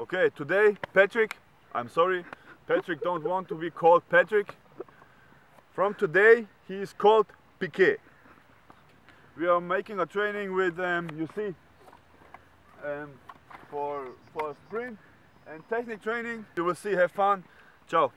Okay, today Patrick, I'm sorry, Patrick don't want to be called Patrick. From today he is called Piquet. We are making a training with, um, you see, um, for, for sprint and technique training. You will see, have fun. Ciao.